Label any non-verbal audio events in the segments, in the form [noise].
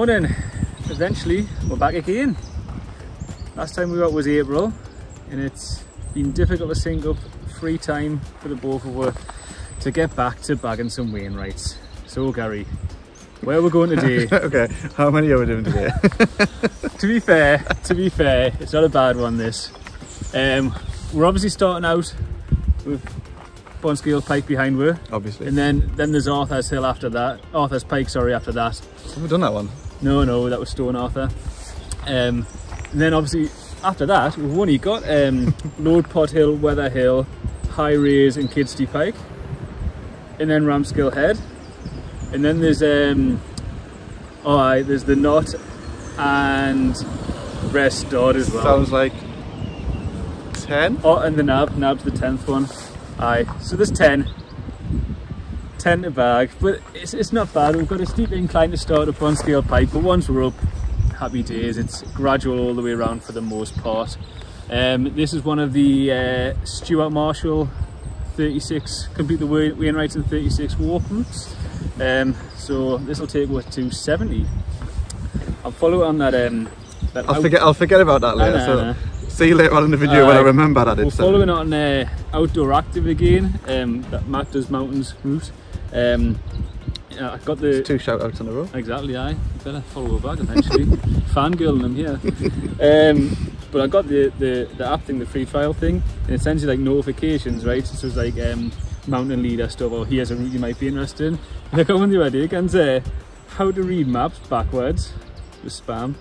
morning. Eventually, we're back again. Last time we were out was April, and it's been difficult to sync up free time for the both of us to get back to bagging some Wainwrights. So, Gary, where are we going today? [laughs] okay, how many are we doing today? [laughs] to be fair, to be fair, it's not a bad one. This, um, we're obviously starting out with Bonscale Pike behind we Obviously. And then then there's Arthur's Hill after that. Arthur's Pike, sorry, after that. Have we done that one? No, no, that was Stone Arthur. Um, and then obviously after that, we've only got um, [laughs] Loadpot Hill, Wether Hill, High Raise and Kidsty Pike. And then Rampsgill Head. And then there's um oh aye, there's the Knott and Rest Dodd as well. Sounds like 10? Oh, and the nab, nab's the tenth one. Aye, so there's 10. 10 to bag, but it's, it's not bad. We've got a steep incline to start up Bonscale Pike, but once we're up, happy days. It's gradual all the way around for the most part. Um, this is one of the uh, Stuart Marshall 36, complete the in 36 walk routes. Um, so this will take us to 70. I'll follow on that. Um, that I'll forget. I'll forget about that later. know, so see you later on in the video when I remember that We're it's following 70. on uh, Outdoor Active again, um, that Matt does mountains route. Um, yeah, I got the... It's two shout outs in a row. Exactly, aye. Better follow her back eventually. [laughs] Fangirling them here. Um, but I got the, the, the app thing, the free trial thing, and it sends you like notifications, right? So it's like um, mountain leader stuff, or here's a route you might be interested in. [laughs] And I got one the idea, and say, how to read maps backwards, with spam.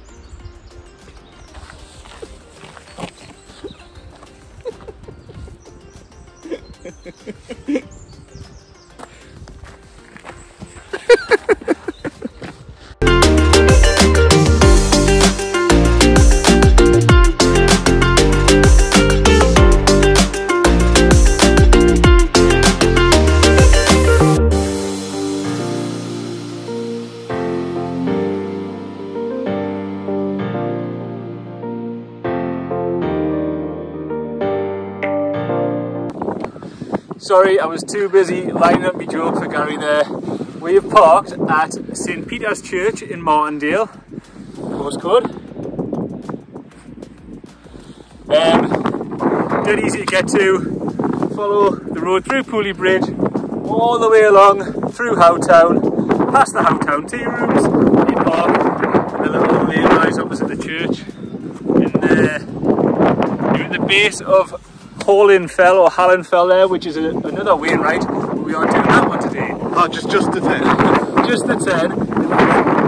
Sorry, I was too busy lining up my joke for Gary there. We have parked at St Peter's Church in Martindale. Postcode. Um, dead easy to get to. Follow the road through Pooley Bridge, all the way along through Howtown, past the Howtown tea rooms, you park, the little lane rise opposite the church. Uh, you're at the base of Hallin Fell or Hallen Fell there, which is a, another Wainwright. but We aren't doing that one today. Oh, just just the 10. Just the 10.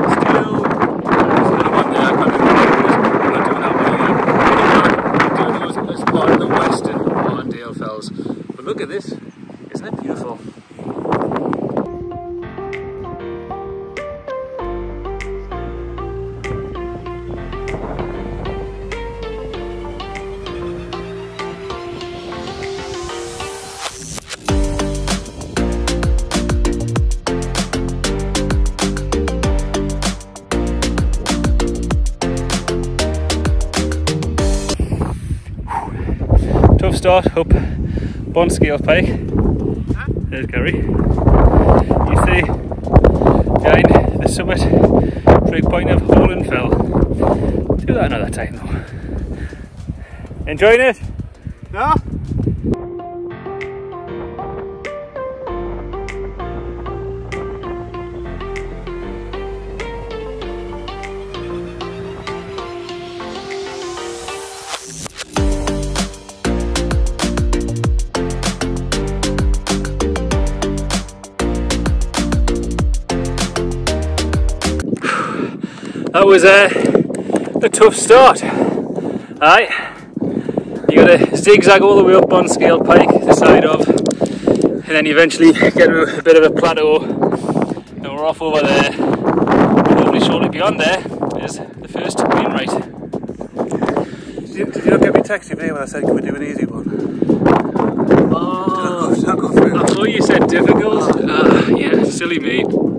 Tough start up Bonscale Pike. There's Gary. You see behind the summit break point of Holland Fell. Do that another time though. Enjoying it? No? That was a, a tough start. Alright, You gotta zigzag all the way up Bonscale Pike, the side of, and then you eventually get to a bit of a plateau. And we're off over there. Hopefully shortly beyond there is the first Wainwright. Did you, did you not get me text today when I said can we do an easy one? Oh, [laughs] Did I go I thought you said difficult. Ah, yeah, silly me.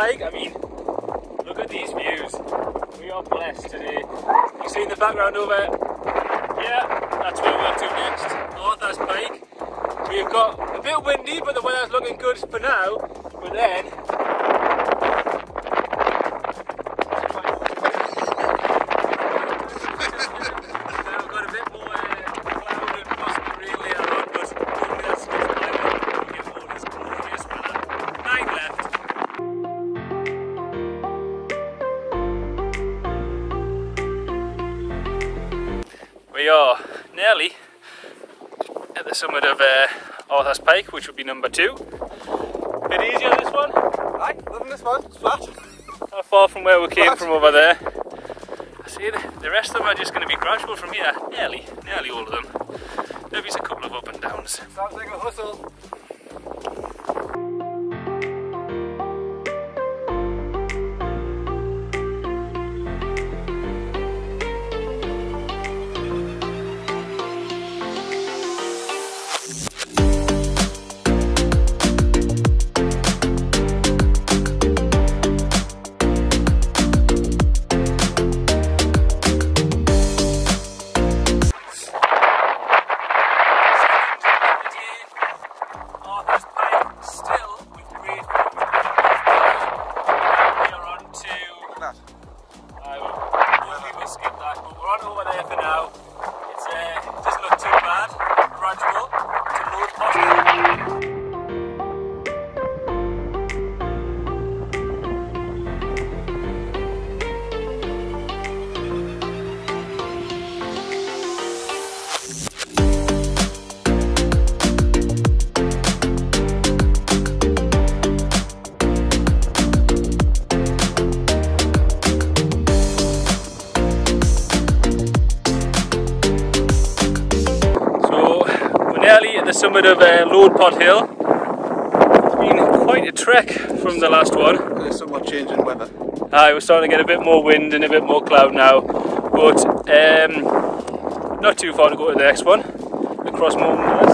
I mean, look at these views. We are blessed today. You see in the background over yeah, that's where we're to next. Arthur's Pike. We've got a bit windy, but the weather's looking good for now. But then Which would be number two. Bit easier this one, Aye, loving this one. It's flat. not far from where we came Flat. from over there. I see the, the rest of them are just going to be gradual from here, nearly, nearly all of them. There'll be a couple of up and downs. Sounds like a hustle. The summit of uh, Loadpot Hill. It's been quite a trek from the last one. There's somewhat change in weather. Uh, we're starting to get a bit more wind and a bit more cloud now, but um, not too far to go to the next one. Across Moormans.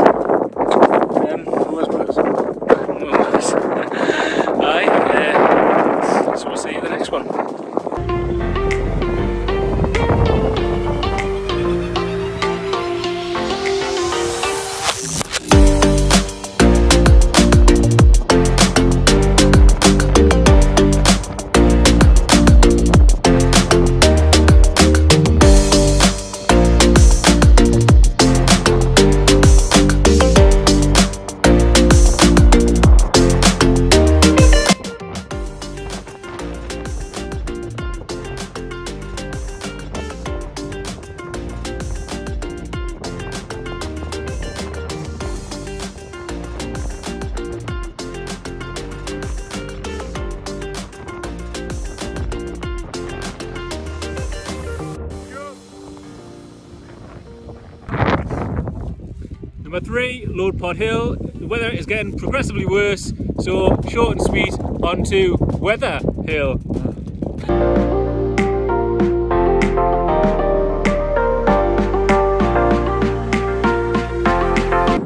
Number three, Loadpot Hill. The weather is getting progressively worse, so short and sweet, on to Wether Hill.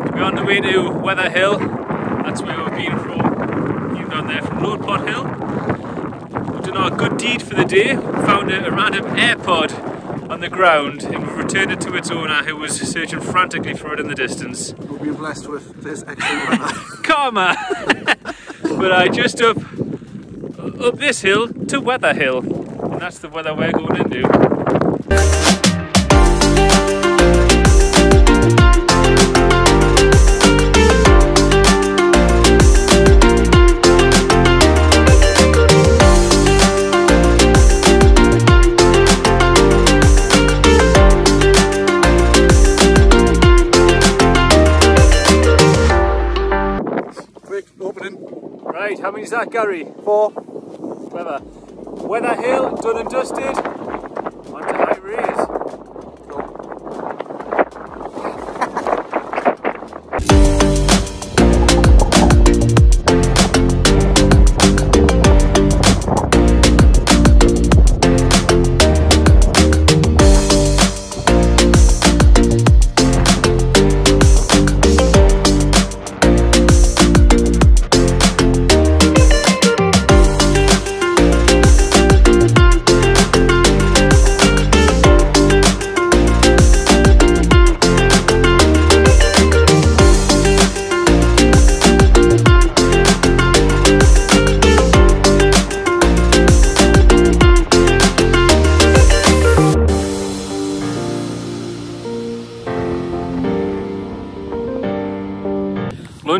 We're on the way to Wether Hill. That's where we've been from. You've gone there from Loadpot Hill. We've done our good deed for the day. Found a, a random AirPod on the ground and we've returned it to its owner who was searching frantically for it in the distance. We've been blessed with this excellent [laughs] [laughs] weather. Karma! [laughs] but I just up up this hill to Wether Hill. And that's the weather we're going into. That, Gary? Four. Weather. Wether Hill, done and dusted.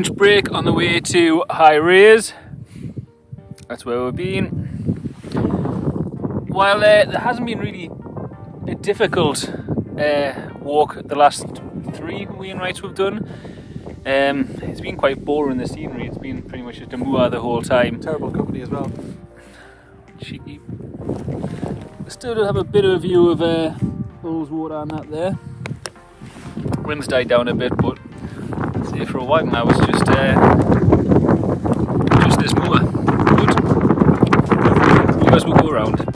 Lunch break on the way to High Raise. That's where we've been. While uh, there hasn't been really a difficult uh, walk the last three Wainwrights we've done, um, it's been quite boring the scenery. It's been pretty much just a moor the whole time. Terrible company as well. Cheeky. Still do have a bit of a view of uh, Ullswater and that there. Wind's died down a bit, but see for a while now it's just uh, just this moor. Good. As we go around.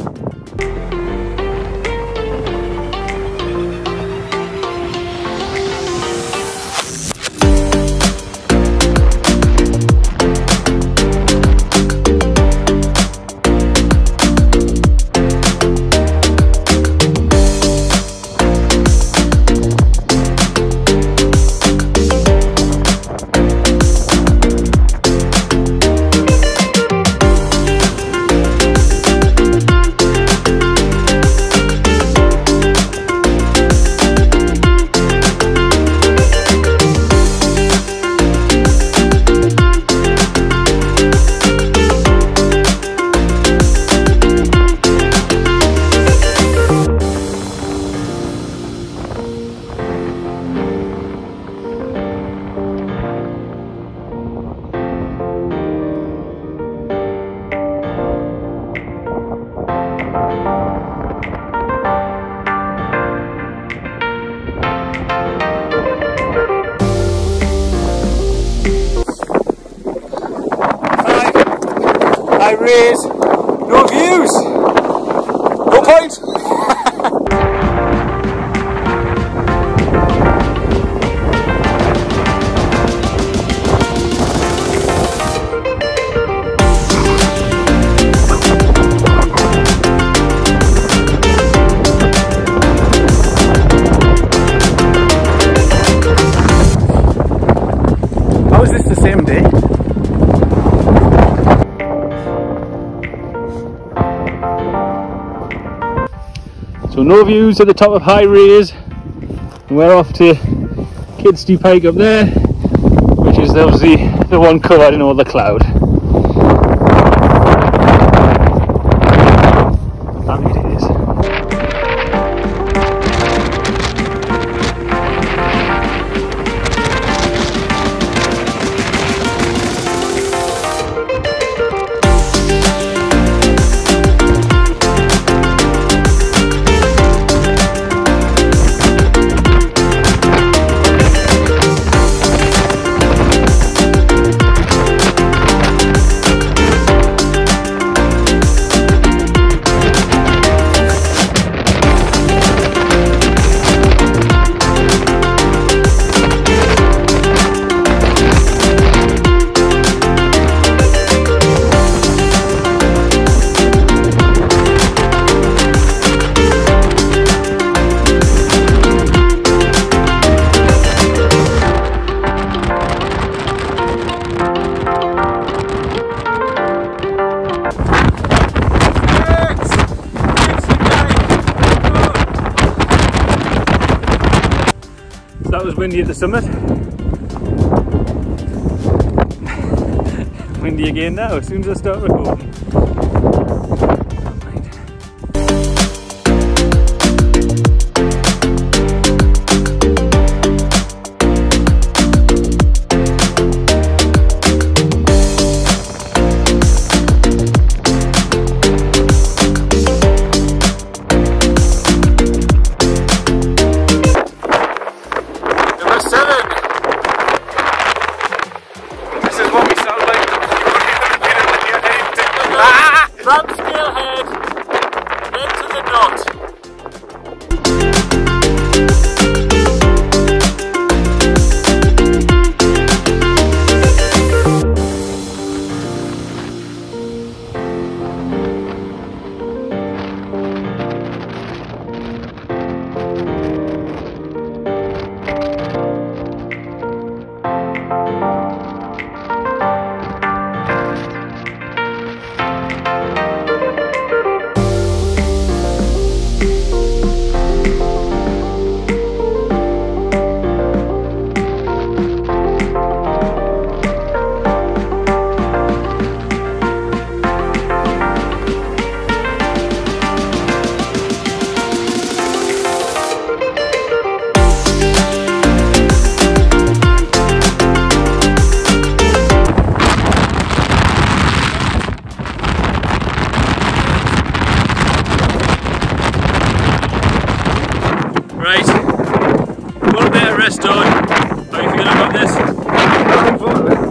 No views at the top of High. And we're off to Kidsty Pike up there, which is obviously the one covered in all the cloud. Windy at the summit. [laughs] windy again now, as soon as I start recording. Right, one bit of rest on. How are you feeling about this?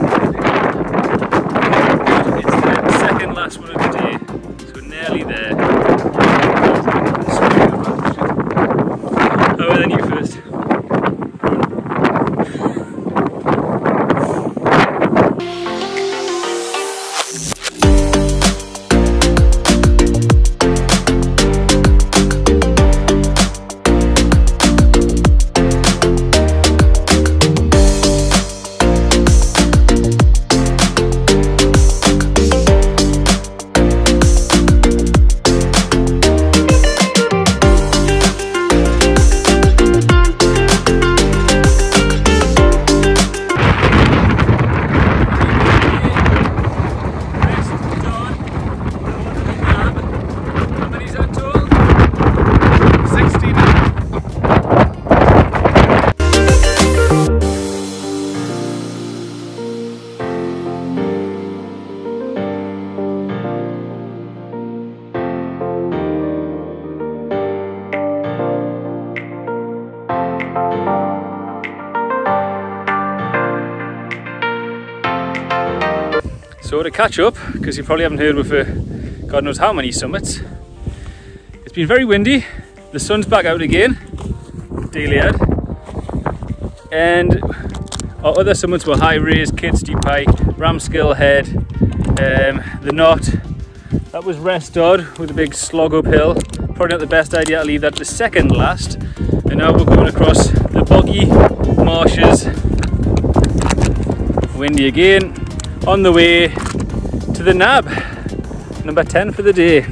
So to catch up, because you probably haven't heard with uh, God knows how many summits, it's been very windy. The sun's back out again, Daliad, and our other summits were High Raise, Kidsty Pike, Rampsgill Head, um, the Knott. That was Rest Dodd with a big slog uphill. Probably not the best idea to leave that to second last. And now we're going across the boggy marshes. Windy again. On the way the nab. Number 10 for the day.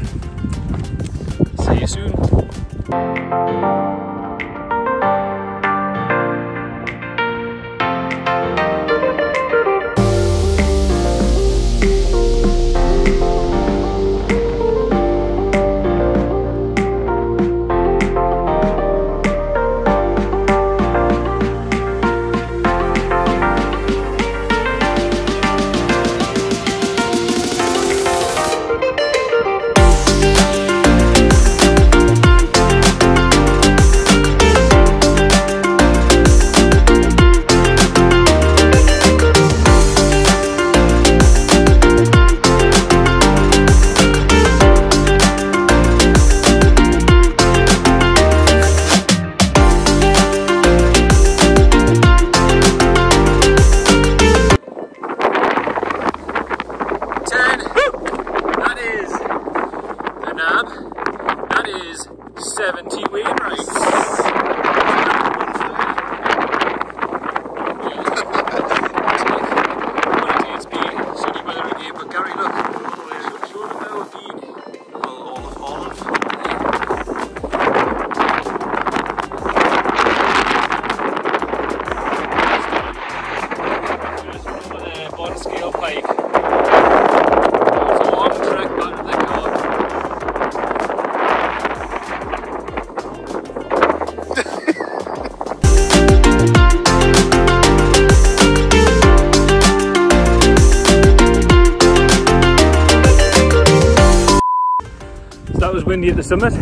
The summit.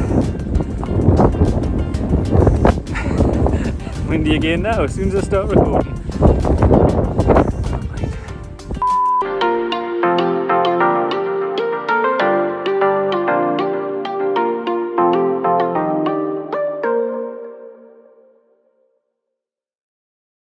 [laughs] windy again now, as soon as I start recording.